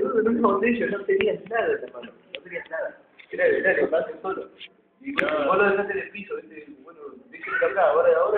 El no tenías nada, hermano. No tenías nada. Era, era lo que solo. Y bueno, vos lo dejaste en el piso, ¿viste? Bueno, déjenlo acá, ahora, ahora.